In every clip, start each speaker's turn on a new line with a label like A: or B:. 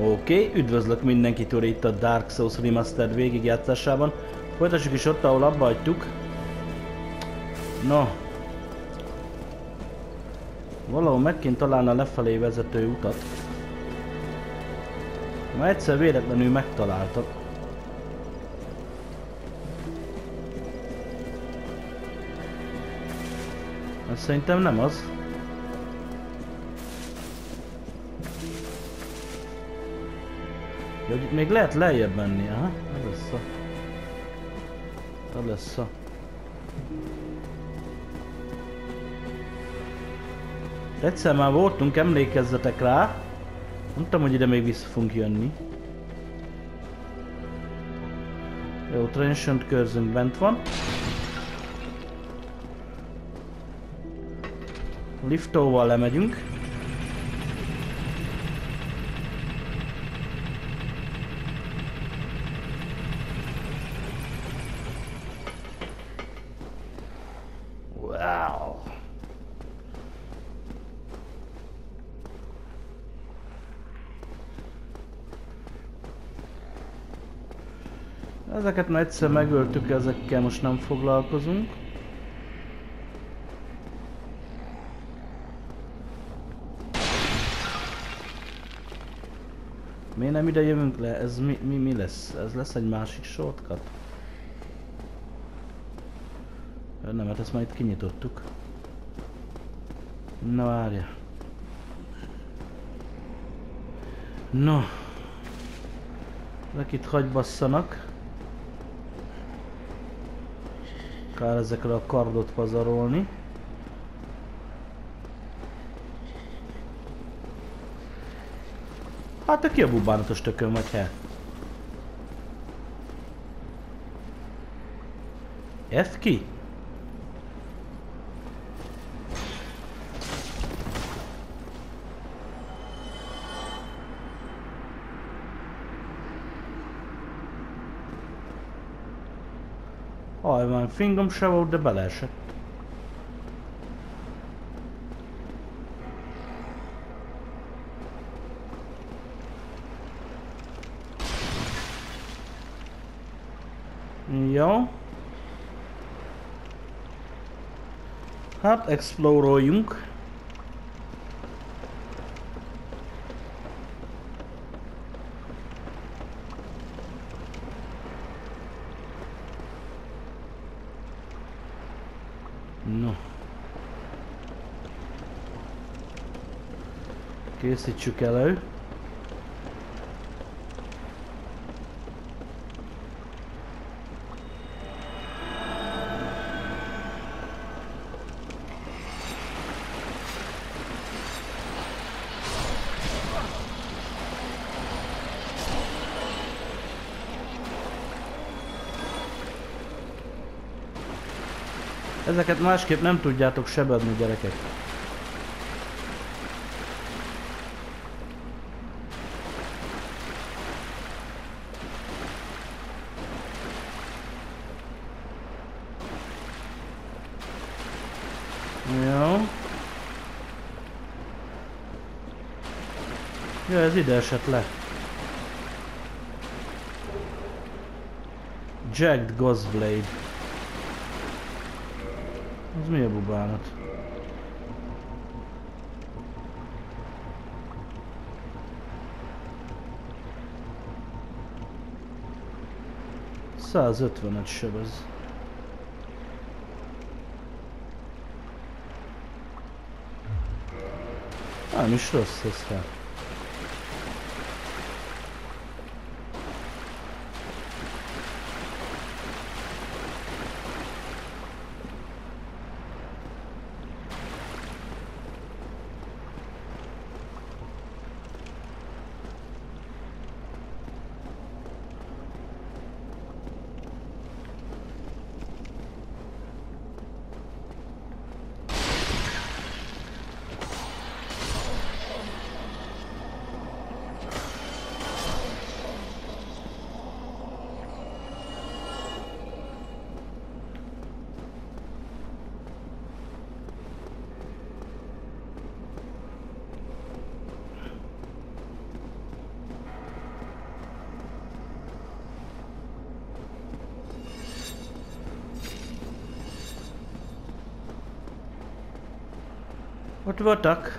A: Oké, okay, üdvözlök mindenkitől itt a Dark Souls Remastered végigjátszásában. Folytassuk is ott, ahol abba hagytuk. No. Valahol meg kéne találni lefelé vezető utat. Már egyszer véletlenül megtaláltak. Ez szerintem nem az. Hogy még lehet lejjebb menni, aha. Ez lesz a... Ez lesz a... Egyszer már voltunk, emlékezzetek rá. Mondtam, hogy ide még vissza fogunk jönni. Jó, Transient körzünk bent van. Liftóval lemegyünk. Ezeket már egyszer megöltük, ezekkel most nem foglalkozunk. Miért nem ide jövünk le? Ez mi, mi, mi lesz? Ez lesz egy másik shortcut? Nem, hát ezt már itt kinyitottuk. Na várja. No. Ezek itt hagy basszanak. Kár ezekre a kardot pazarolni. Hát te ki a bubánatos tökön vagy he? F ki? Hajvan, fingom se volt, de beleesett. Jó. Hát, exploroljunk. No. Készítsük elő. Ezeket másképp nem tudjátok sebedni gyerekek. Jó. Ja, ez ide esett le. Jagged Ghostblade. Ez mi a bubánat? Százötvenet sebez. Nem is rossz ez fel. Ott voltak.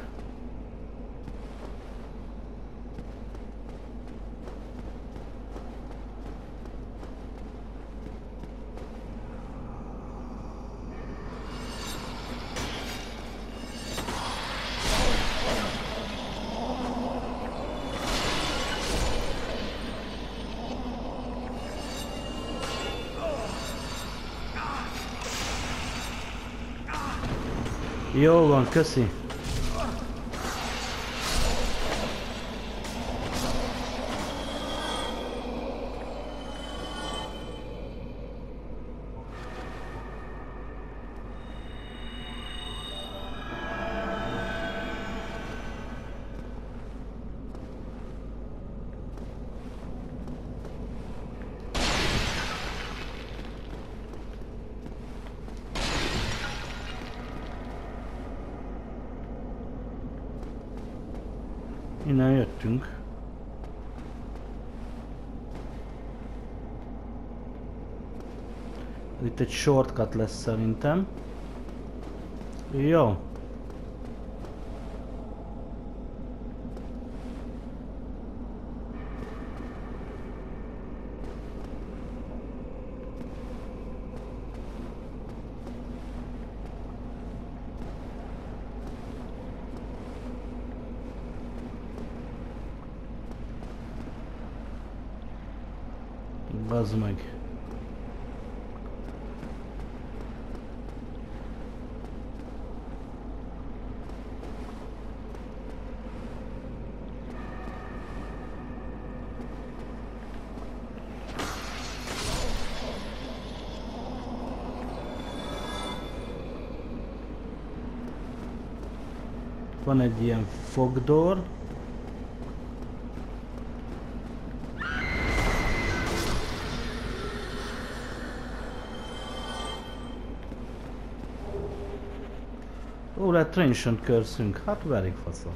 A: Jó van, köszi. Innen egy shortcut lesz szerintem. Jó. Bazd meg. Van egy ilyen fogdor. Ó, Trenchant körszünk. Hát verik faszol.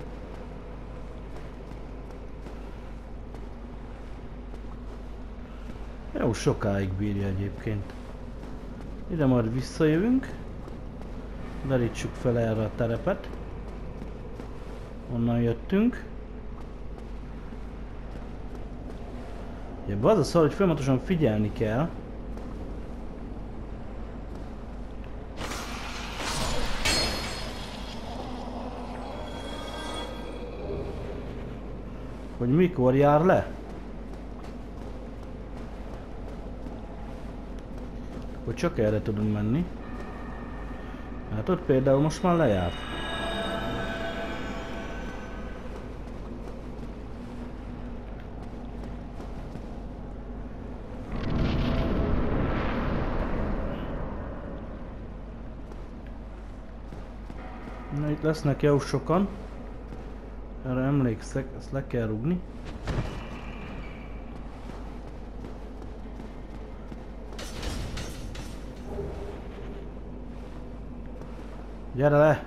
A: Jó, sokáig bírja egyébként. Ide majd visszajövünk. Derítsük fel erre a terepet. Onnan jöttünk. Ugye az a szar, hogy folyamatosan figyelni kell. Hogy mikor jár le. Hogy csak erre tudunk menni. Hát ott például most már lejárt. Na itt lesznek jó sokan. Erre emlékszek, ezt le kell rugni. Gyere le!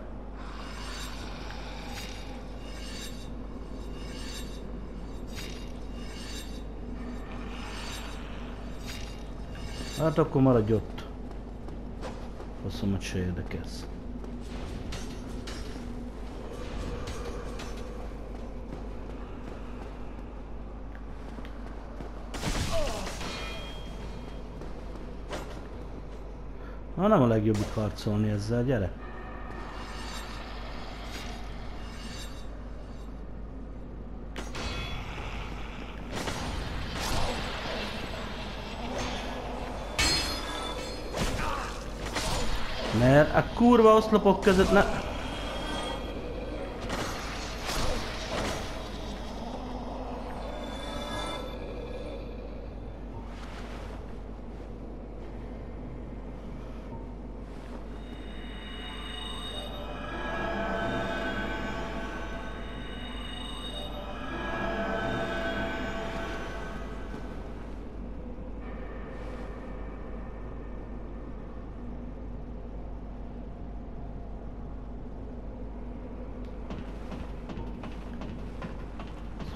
A: Hát akkor maradj ott. Azt hogy se érdekelsz. Na nem a legjobbik harcolni ezzel, gyere! Mert a kurva oszlopok között ne...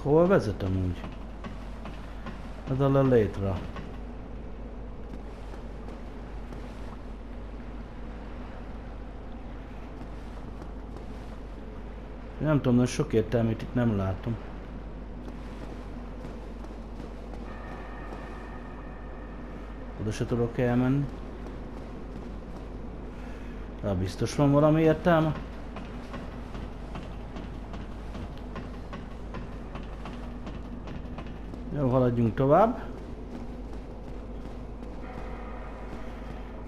A: Hol vezet amúgy? Ez a létre. Nem tudom, hogy sok értelmét itt nem látom. Oda se tudok elmenni. De biztos van valami értelme. Jó, haladjunk tovább.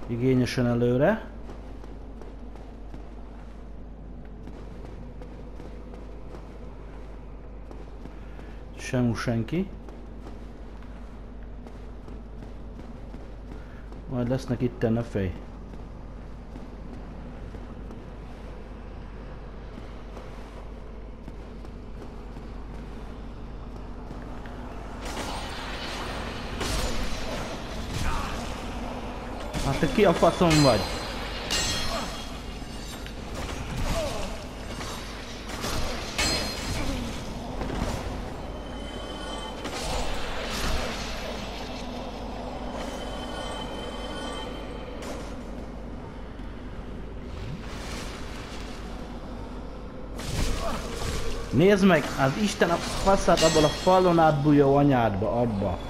A: Igényesen előre. Sem senki. Majd lesznek itt a fej. Ki a faszom vagy? Nézd meg, az Isten a faszát abból a falon átbújó anyádba, abba.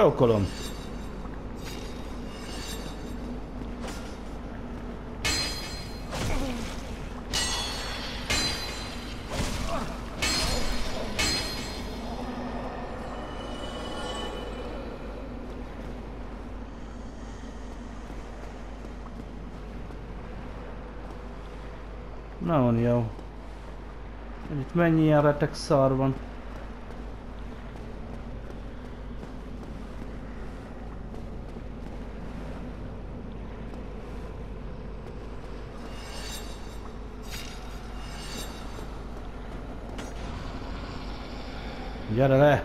A: Csókolom. Nagyon jó. Itt mennyi ilyen retek szar van. Gyere le!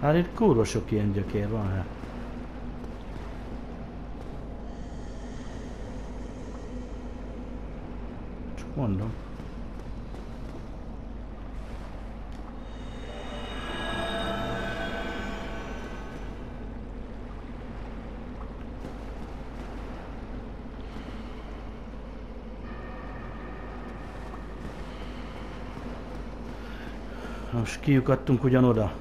A: Hát itt kurva sok ilyen gyökér van hát. Mondom. Most kiukadtunk ugyanoda.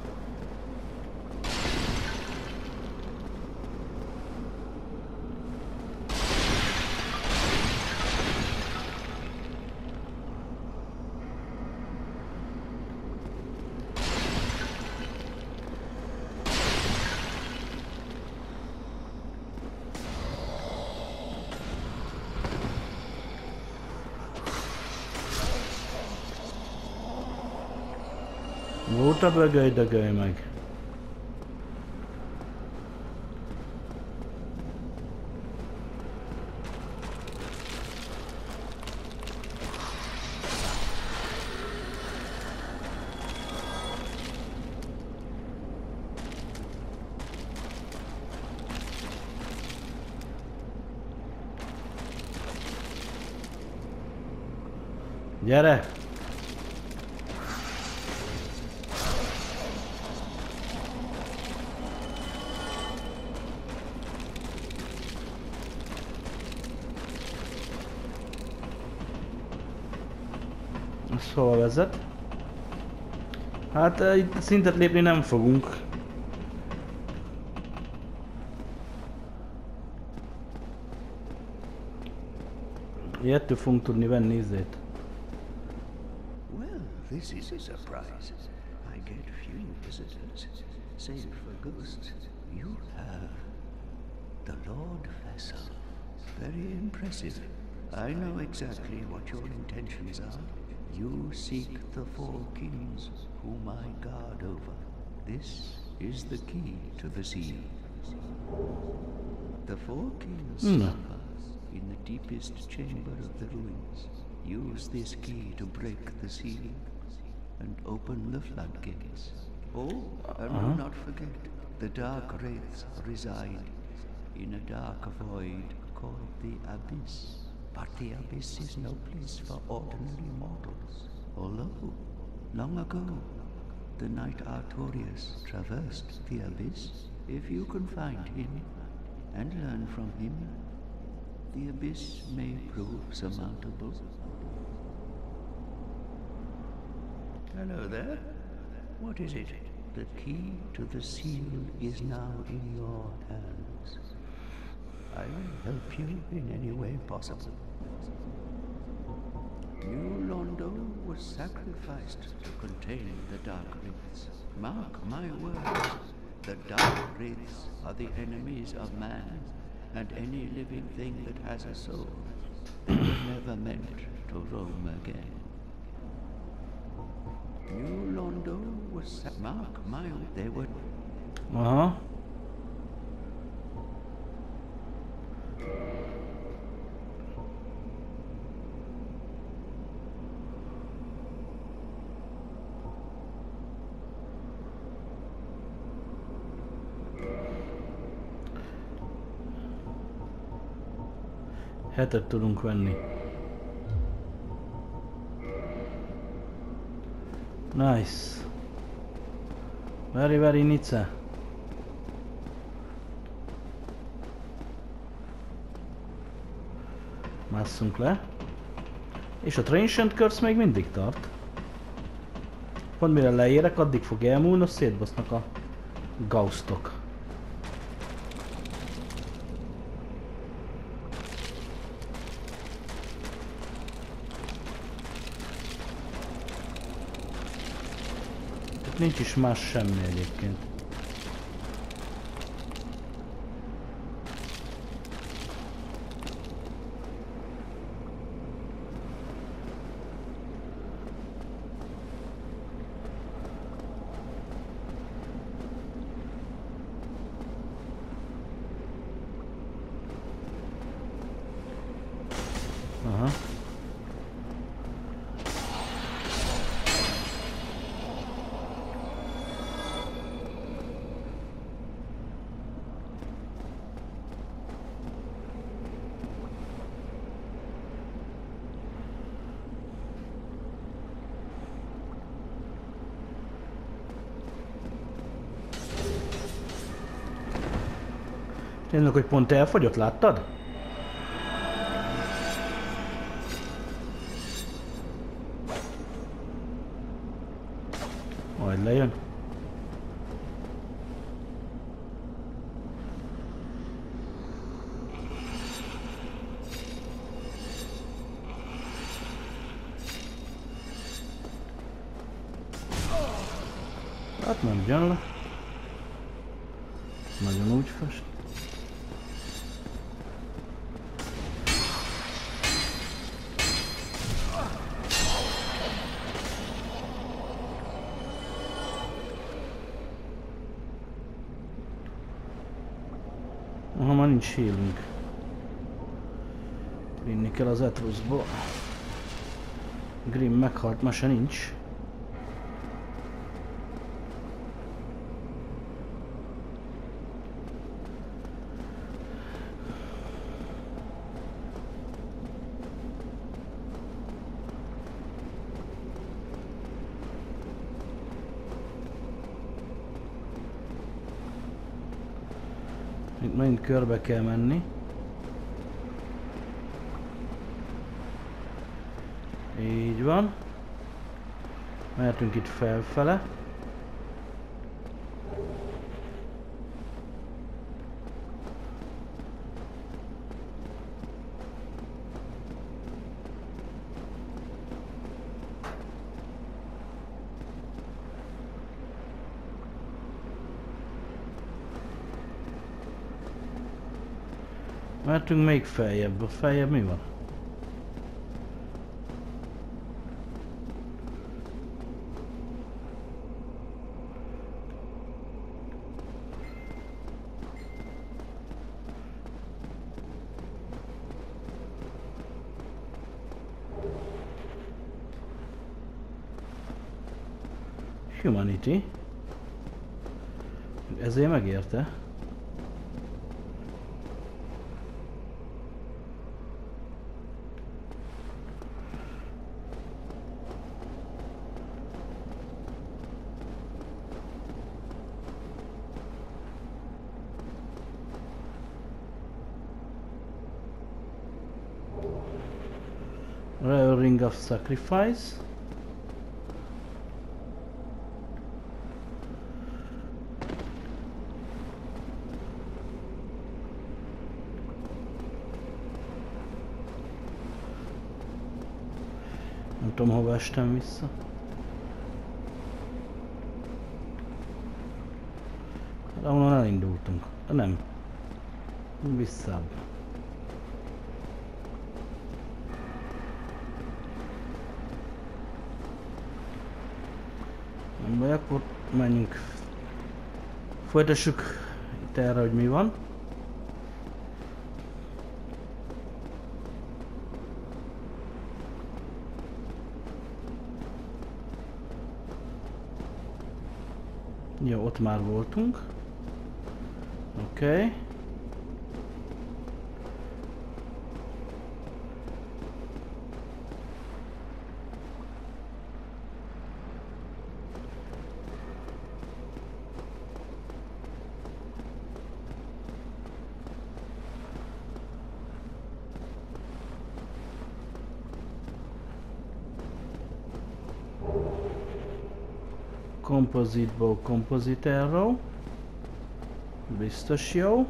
A: A bögöly, dögölj meg. Gyere! Hova vezet? Hát uh, itt szintet lépni nem fogunk. Ilyettől fogunk tudni venni izét.
B: Well, this is a surprise. I get few visitors, save for ghosts. You have the Lord Vessel. Very impressive. I know exactly what your intentions are. You seek the four kings whom I guard over. This is the key to the seal. The four kings
A: Hmm.
B: slumber in the deepest chamber of the ruins. Use this key to break the seal and open the floodgates. Oh, and do not forget, the dark wraiths reside in a dark void called the Abyss. But the Abyss is no place for ordinary mortals. Although, long ago, the knight Artorius traversed the Abyss. If you can find him and learn from him, the Abyss may prove surmountable. Hello there. What is it? The key to the seal is now in your hands. I will help you in any way possible. New Londo was sacrificed to contain the Dark Wraiths. Mark my words, the Dark Wraiths are the enemies of man and any living thing that has a soul. They were never meant to roam again. New Londo was Mark my they were
A: Aha. Hetet tudunk venni. Nice. Very, very nice. Másszunk le. És a Transient Curse még mindig tart. Pont mire leérek, addig fog elmúlni, szétbasznak a Gaustok. Itt nincs is más semmi egyébként. Aha. Tényleg, hogy pont elfogyott, láttad? Nincs healünk. Vinni kell az Etrusból. Grim meghalt, ma se nincs. Itt megint körbe kell menni. Így van. Mehetünk itt felfele. mehetünk még feljebb? A feljebb mi van? Humanity. Ezért megérte. Sacrifice. Nem tudom, hova estem vissza. Hát Ahonnan elindultunk. De nem. Visszább. Baj, akkor menjünk. Folytassuk itt erre, hogy mi van. Jó, ott már voltunk. Oké. Okay. kompozitból kompoziterről. Biztos jó.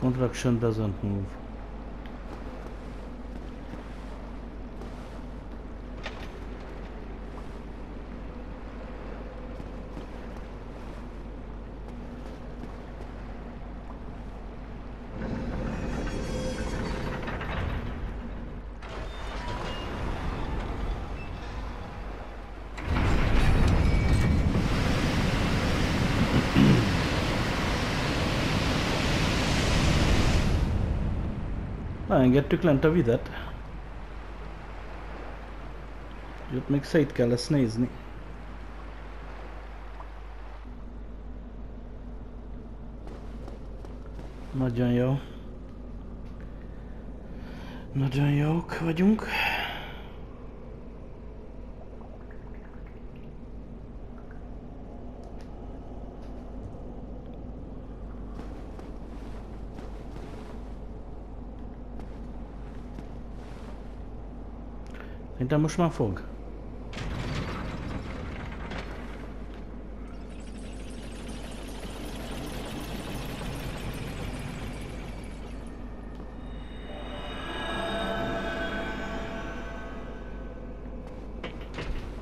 A: Contraction doesn't move. Leengedtük lent a vizet. Ott még szét kell ezt nézni. Nagyon jó. Nagyon jók vagyunk. Szerintem most már fog.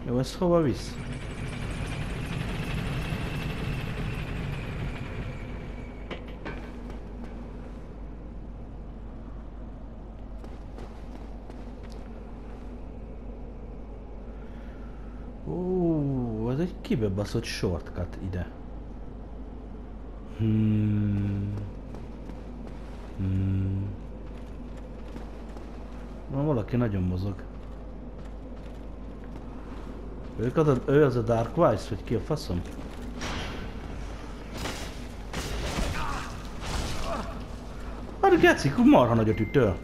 A: Jó, ez hova visz? Egy kibebaszott shortcut ide. Hmm. Hmm. Na, valaki nagyon mozog. Ők az a, ő az a Dark Vice, vagy ki a faszom? Hát gecik, marha nagyot ütő.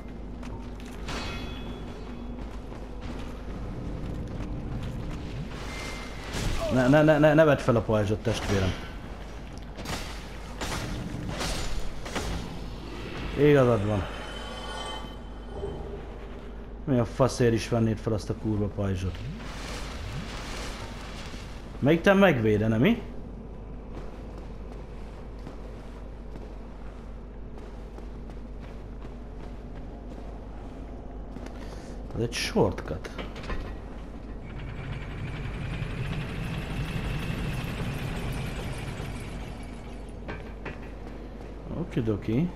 A: Ne, ne, ne, ne, ne vedd fel a pajzsot, testvérem. Igazad van. Mi a faszér is vennéd fel azt a kurva pajzsot? Még te megvédene, mi? Ez egy shortcut. Okidoki.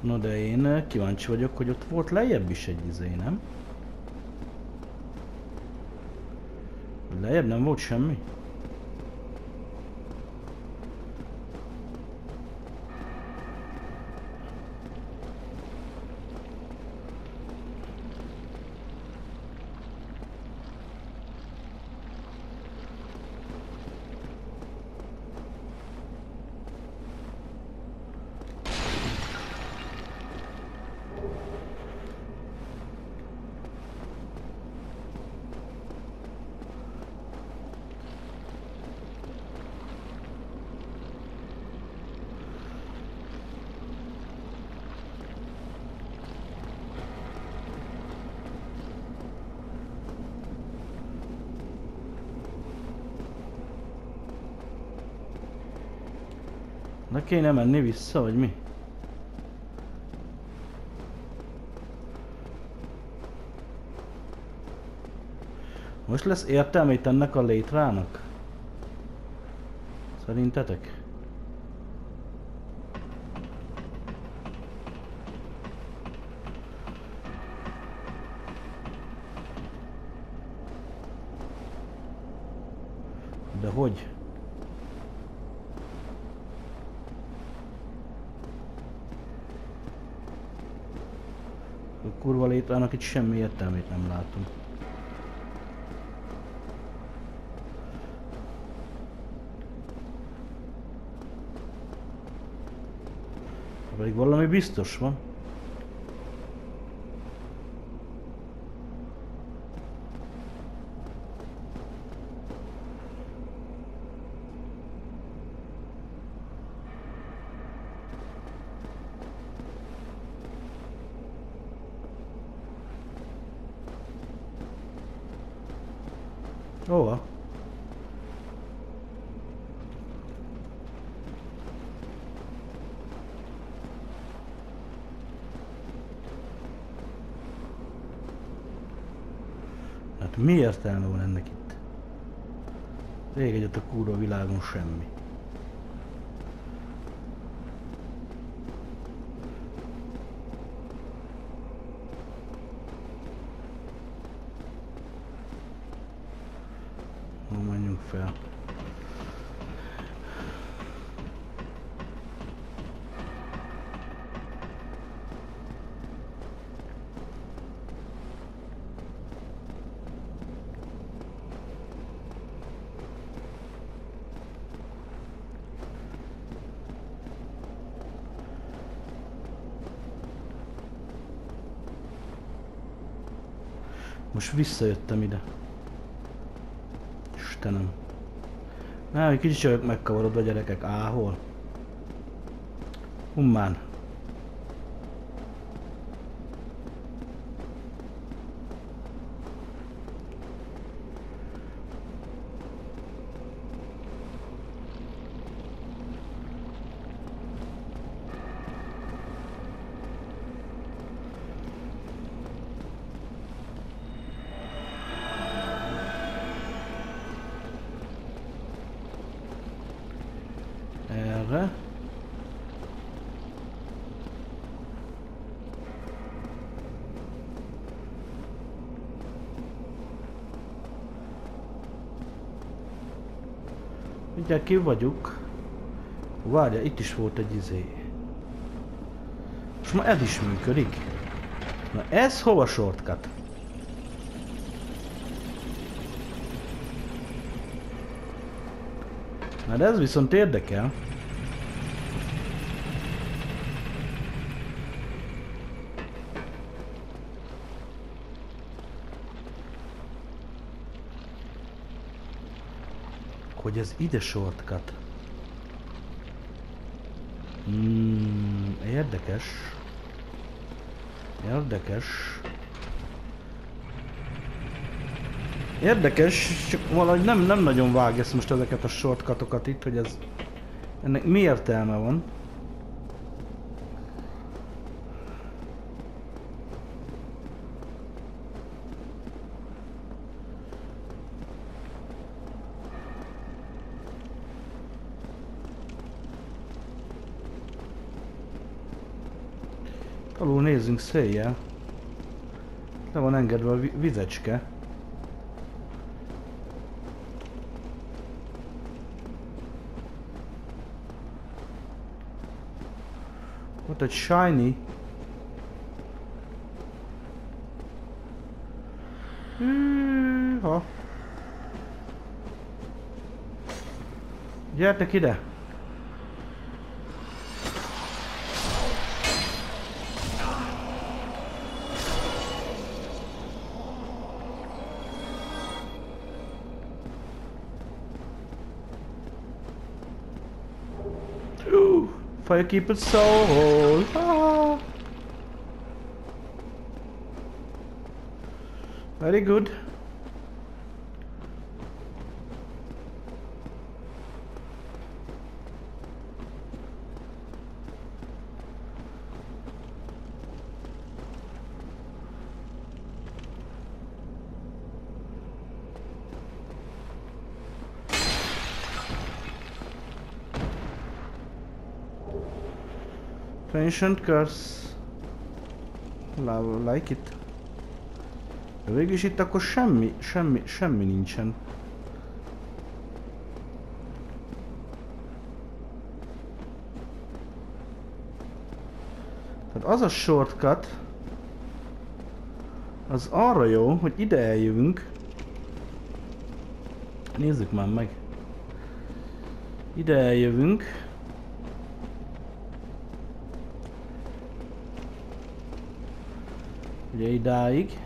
A: No de én kíváncsi vagyok, hogy ott volt lejjebb is egy izé, nem? Lejjebb nem volt semmi? Na kéne menni vissza, vagy mi? Most lesz értelme itt ennek a létrának? Szerintetek? De hogy? A létrának itt semmi értelmét nem látom. Pedig valami biztos van. Hova? Hát mi értelme van ennek itt? Rég egyet a kurva világon semmi. Na. Most visszajöttem ide. Istenem. Nem, egy kicsit vagyok megkavarodva gyerekek. Á, hol? Hummán. Erre. Ugye ki vagyunk? Várja, itt is volt egy izé. És ma ez is működik. Na ez hova shortcut? Na ez viszont érdekel. Hogy ez ide shortcut. Hmm, érdekes. Érdekes. Érdekes, csak valahogy nem, nem nagyon vág ezt most ezeket a shortcutokat itt, hogy ez... Ennek mi értelme van? nézzünk széjjel. Le van engedve a vizecske. Ott egy shiny. Hűha. Gyertek ide! Firekeeper soul! Ah. Very good. Ancient curse. Like it. Végül is itt akkor semmi, semmi, semmi nincsen. Tehát az a shortcut, az arra jó, hogy ide eljövünk. Nézzük már meg. Ide eljövünk. Ugye idáig.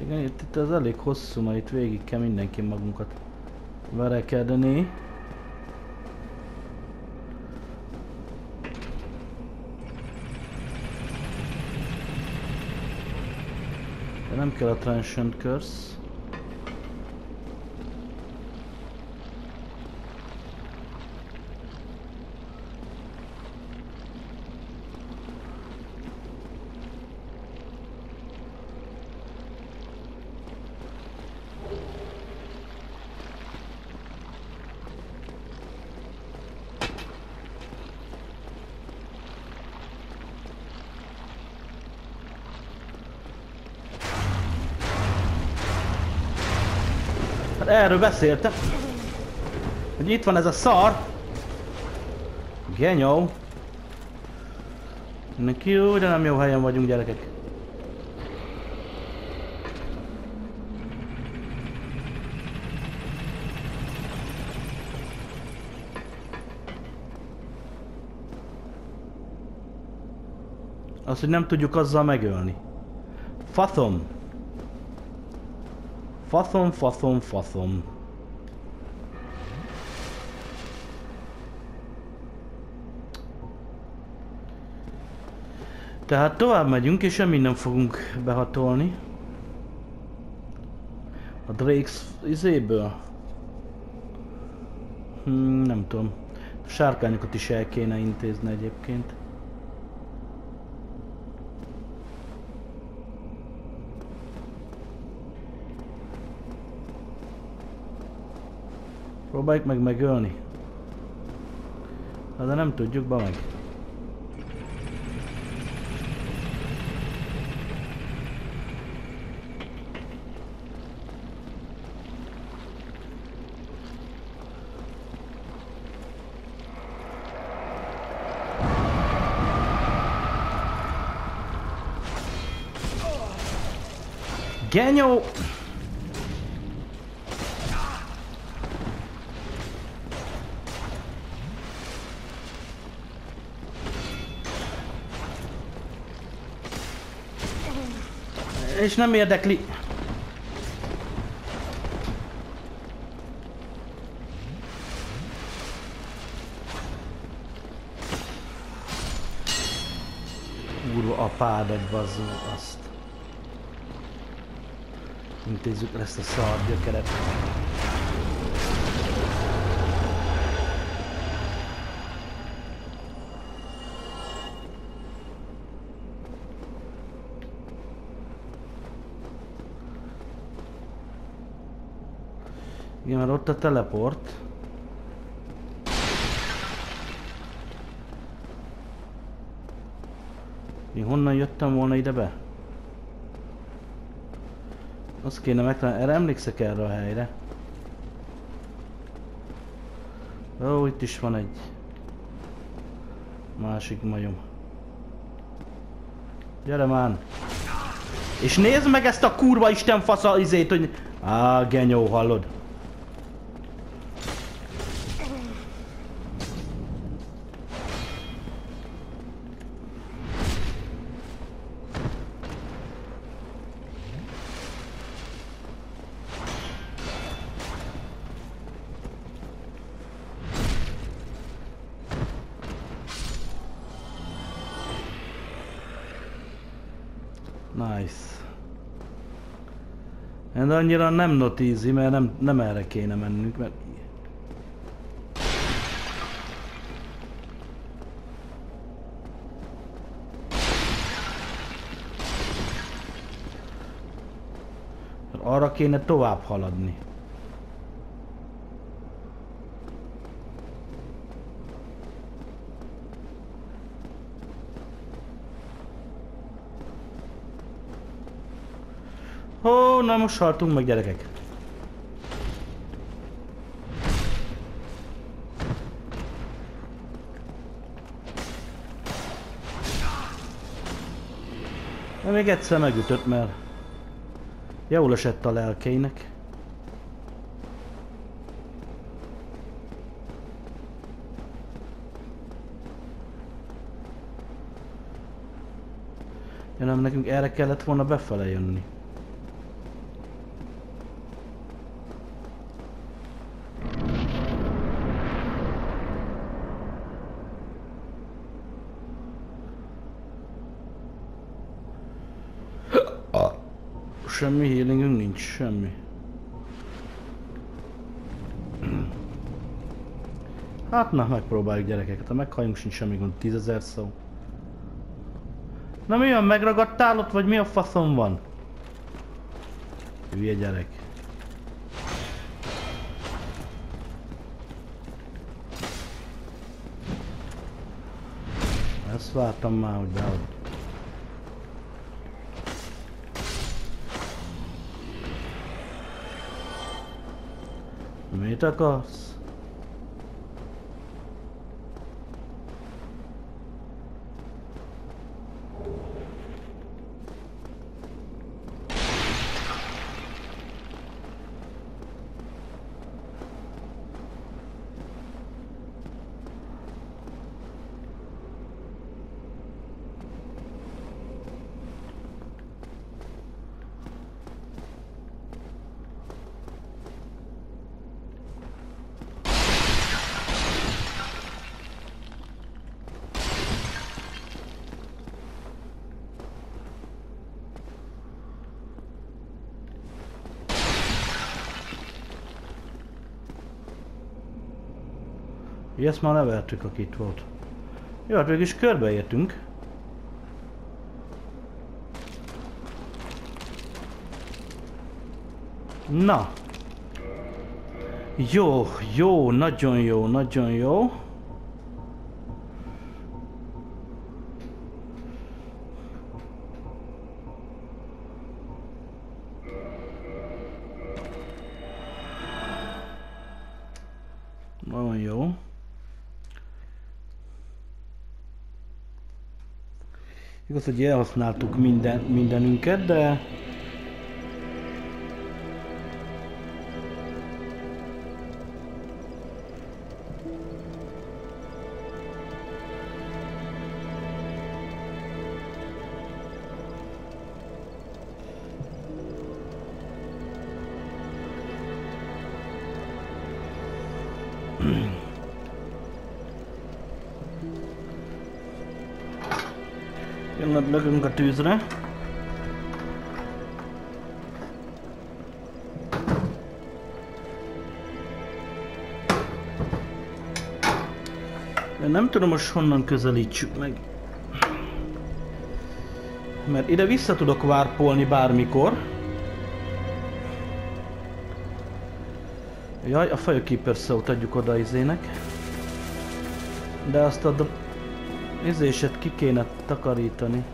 A: Igen, itt, itt az elég hosszú, mert itt végig kell mindenki magunkat verekedni. De nem kell a Transient Curse. Erről beszéltem. Hogy itt van ez a szar. Genyó. Neki jó, de nem jó helyen vagyunk gyerekek. Az, hogy nem tudjuk azzal megölni. Faszom. Faszom, faszom, faszom. Tehát tovább megyünk, és semmi nem fogunk behatolni. A Drakes izéből. Hmm, nem tudom. A sárkányokat is el kéne intézni egyébként. Próbáljuk meg megölni. De nem tudjuk, be meg. Genyó! És nem érdekli. Kurva apádat bazzó azt. Intézzük ezt a szar gyökeret. Mert ott a teleport. Én honnan jöttem volna ide be? Azt kéne megtalálni, erre emlékszek erre a helyre. Ó, itt is van egy másik majom. Gyere már! És nézd meg ezt a kurva isten fasza izét, hogy... Á, genyó, hallod? Nice. De annyira nem not easy, mert nem, nem erre kéne mennünk, mert... Arra kéne tovább haladni. Most haltunk meg gyerekek. De még egyszer megütött, mert jól esett a lelkeinek. Ja nem, nekünk erre kellett volna befele jönni. Semmi healingünk nincs, semmi. Hát na, megpróbáljuk gyerekeket, ha meghalljunk sincs semmi gond, tízezer szó. Na mi van, megragadtál ott, vagy mi a faszom van? Hülye gyerek. Ezt vártam már, hogy bead. Mit akarsz? Ezt már levertük, aki itt volt. Jó, hát végül is körbeértünk. Na. Jó, jó, nagyon jó, nagyon jó. Igaz, hogy elhasználtuk minden, mindenünket, de... tudom most honnan közelítsük meg. Mert ide vissza tudok várpolni bármikor. Jaj, a Firekeeper szót adjuk oda izének. De azt a izéset ki kéne takarítani.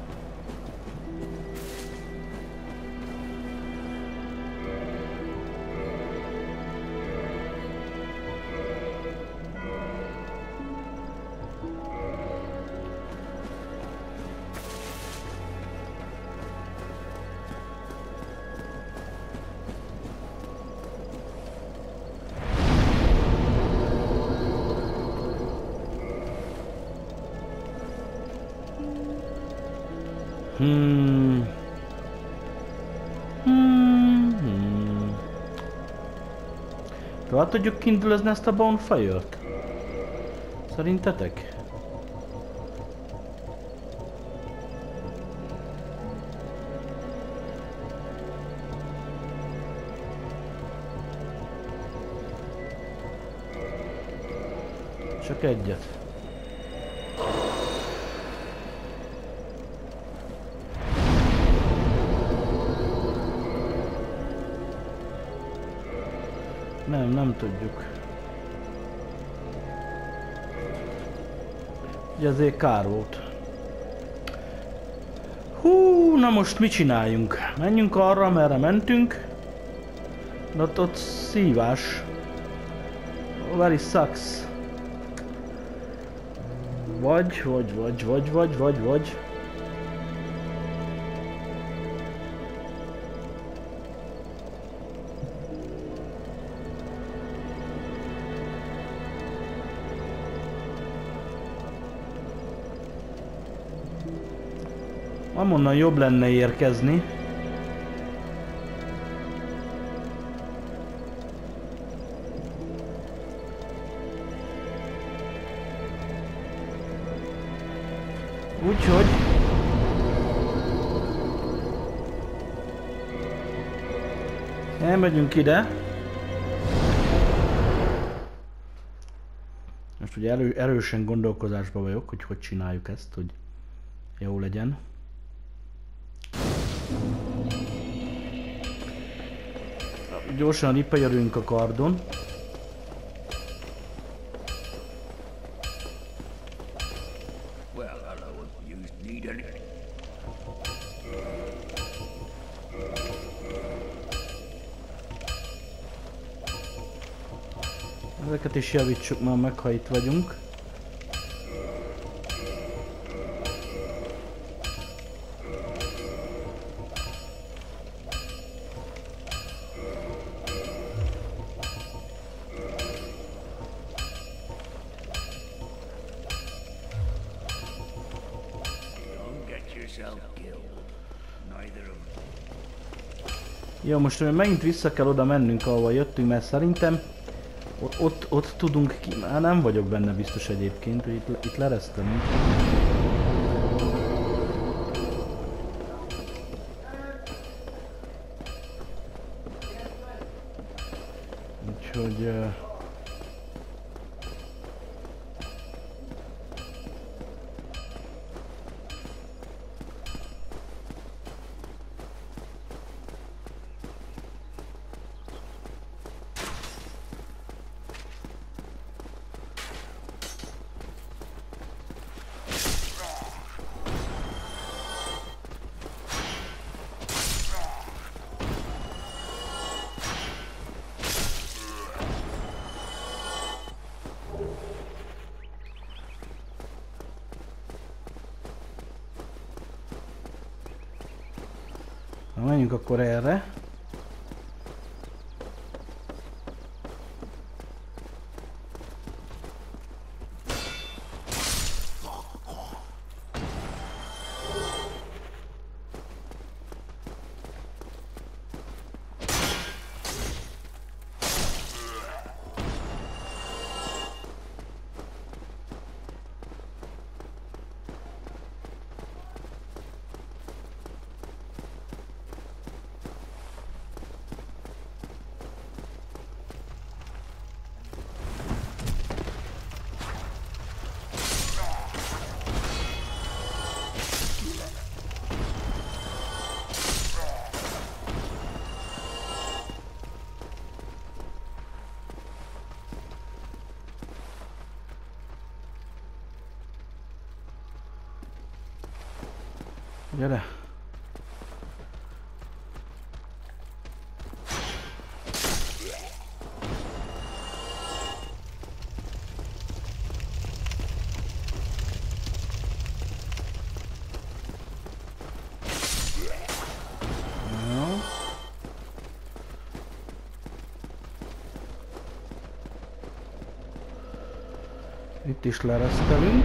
A: Hmm. Hmm. hmm. Tovább tudjuk kindlezni ezt a bonfire-t? Szerintetek? Csak egyet. Nem, nem tudjuk. Ugye azért kár volt. Hú, na most mit csináljunk? Menjünk arra, merre mentünk. De ott, ott szívás. Very sucks. Vagy, vagy, vagy, vagy, vagy, vagy, vagy. Amonnan jobb lenne érkezni. Úgyhogy... Elmegyünk ide. Most ugye erő, erősen gondolkozásban vagyok, hogy hogy csináljuk ezt, hogy jó legyen. Gyorsan ripejelünk a kardon. Ezeket is javítsuk már meg, ha itt vagyunk. Most megint vissza kell oda mennünk, ahova jöttünk, mert szerintem ott, ott, tudunk ki... Hát nem vagyok benne biztos egyébként, hogy itt, itt leresztelünk. Menjünk akkor erre. Itt is leresztelünk.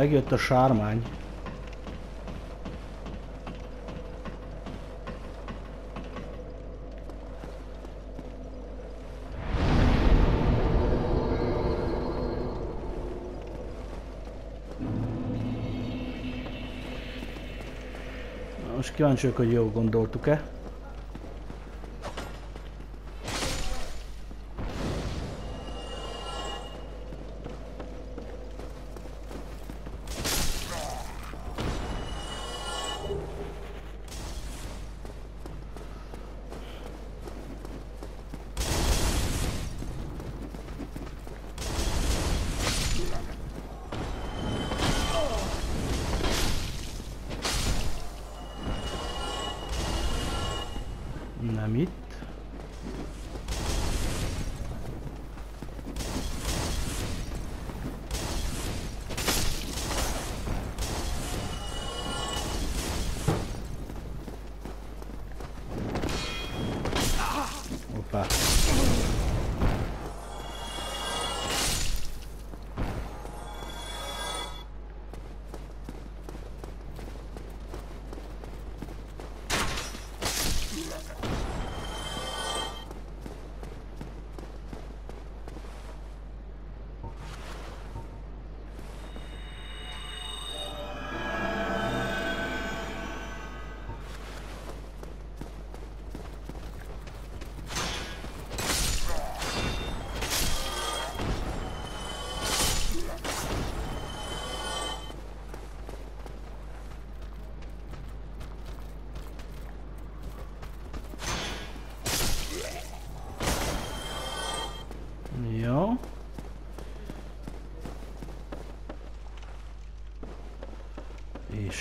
A: Megjött a sármány. Most kíváncsi vagyok, hogy jól gondoltuk-e.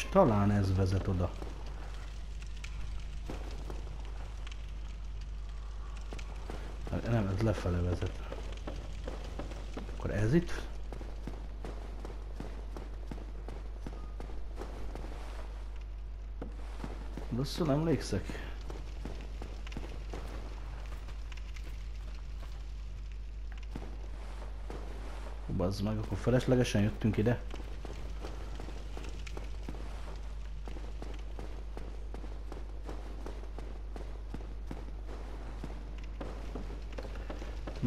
A: Talán ez vezet oda. Nem, ez lefele vezet. Akkor ez itt? Rosszul emlékszek? Bazd meg, akkor feleslegesen jöttünk ide.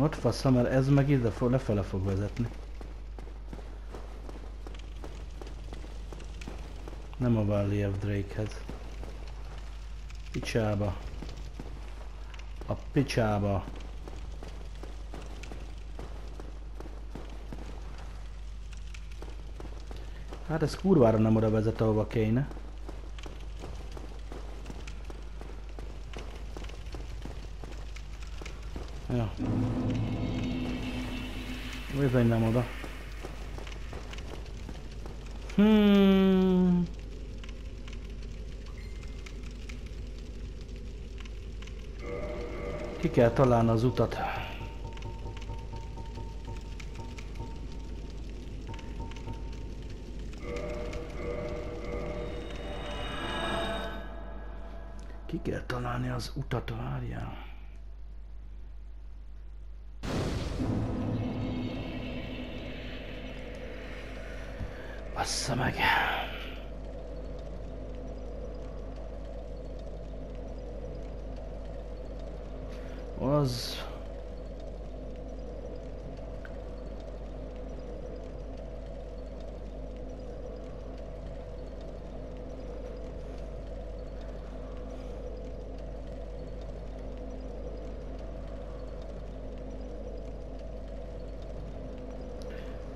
A: Not fasz, mert ez meg ide fog, lefele fog vezetni. Nem a Valley of Drakehez. Picsába. A picsába. Hát ez kurvára nem oda vezet, ahova kéne. Kell találni az utat. Ki kell találni az utat, várjál. Az...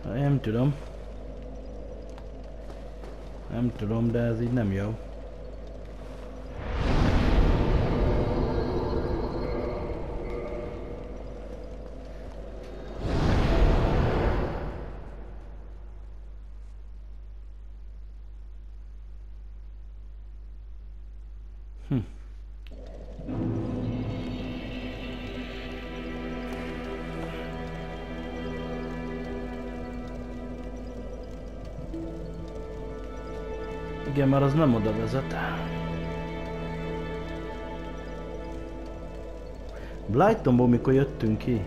A: Nem tudom. Nem tudom, de ez így nem jó. Mert az nem oda vezet. Blightonból mikor jöttünk ki?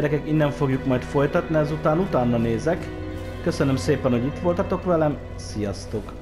A: Gyerekek, innen fogjuk majd folytatni, ezután utána nézek. Köszönöm szépen, hogy itt voltatok velem, sziasztok!